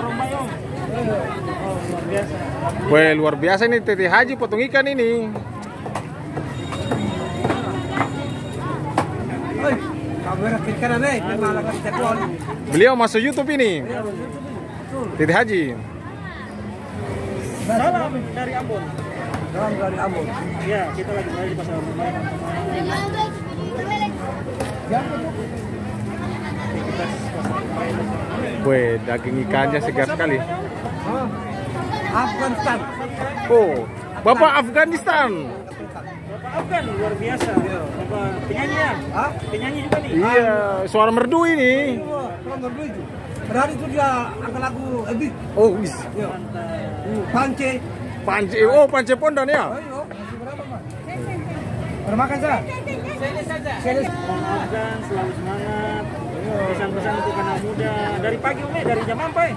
Oh, luar biasa. Weh, luar biasa ini Tete Haji potong ikan ini. Telepon. Beliau masuk YouTube ini. Tete Haji. Salam dari Ambon. Dalam dari Ambon. Ya, kita lagi berada di pasar Ambon. Weh, daging ikannya segar sekali. Oh, Afghanistan. Oh, Bapak Afghanistan. Bapak Afgan luar biasa. Bapak penyanyi ya? Hah? Penyanyi juga nih. Iya, suara merdu ini. Wah, kurang berdua itu. Berarti itu dia angkat lagu Ebit. Oh, wis. Yo. Pance. Pance, oh Pance Pondan ya. Ayo, masih berapa, Pak? Bermakan saja. Sini saja. Sini. Selalu semangat. Pesan-pesan untuk anak muda. Dari pagi Umi, dari jam apa ya?